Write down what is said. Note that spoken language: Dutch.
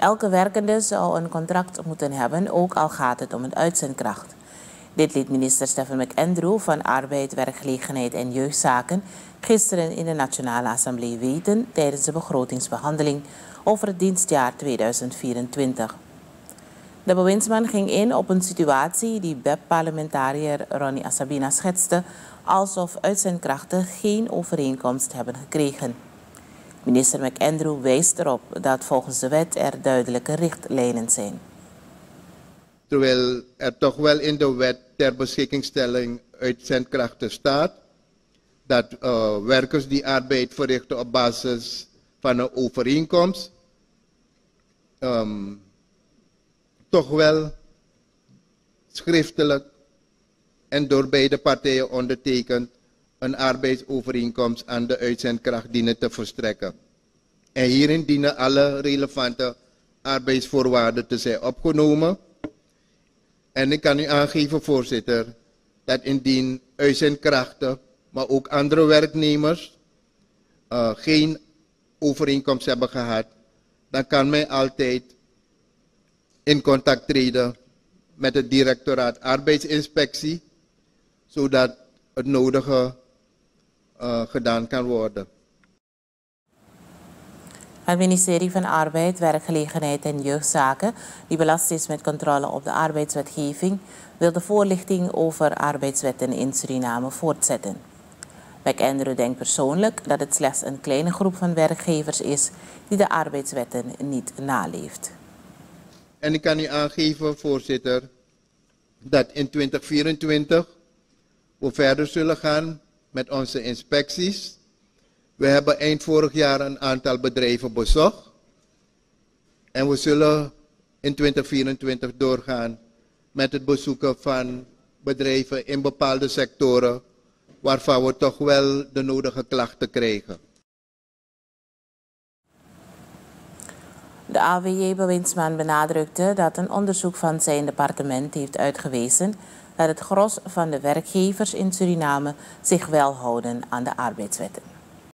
Elke werkende zou een contract moeten hebben, ook al gaat het om een uitzendkracht. Dit liet minister Stephen McAndrew van Arbeid, Werkgelegenheid en Jeugdzaken gisteren in de Nationale Assemblée weten tijdens de begrotingsbehandeling over het dienstjaar 2024. De bewindsman ging in op een situatie die BEP-parlementariër Ronnie Asabina schetste, alsof uitzendkrachten geen overeenkomst hebben gekregen. Minister McAndrew wijst erop dat volgens de wet er duidelijke richtlijnen zijn. Terwijl er toch wel in de wet ter beschikkingstelling uitzendkrachten staat, dat uh, werkers die arbeid verrichten op basis van een overeenkomst, um, toch wel schriftelijk en door beide partijen ondertekend een arbeidsovereenkomst aan de uitzendkracht dienen te verstrekken. En hierin dienen alle relevante arbeidsvoorwaarden te zijn opgenomen. En ik kan u aangeven, voorzitter, dat indien uitzendkrachten, maar ook andere werknemers uh, geen overeenkomst hebben gehad, dan kan men altijd in contact treden met het directoraat arbeidsinspectie, zodat het nodige uh, gedaan kan worden. Het ministerie van Arbeid, Werkgelegenheid en Jeugdzaken, die belast is met controle op de arbeidswetgeving, wil de voorlichting over arbeidswetten in Suriname voortzetten. McAndrew denkt persoonlijk dat het slechts een kleine groep van werkgevers is die de arbeidswetten niet naleeft. En ik kan u aangeven, voorzitter, dat in 2024 we verder zullen gaan met onze inspecties. We hebben eind vorig jaar een aantal bedrijven bezocht. En we zullen in 2024 doorgaan met het bezoeken van bedrijven in bepaalde sectoren waarvan we toch wel de nodige klachten krijgen. De AWJ-bewindsman benadrukte dat een onderzoek van zijn departement heeft uitgewezen dat het gros van de werkgevers in Suriname zich wel houden aan de arbeidswetten.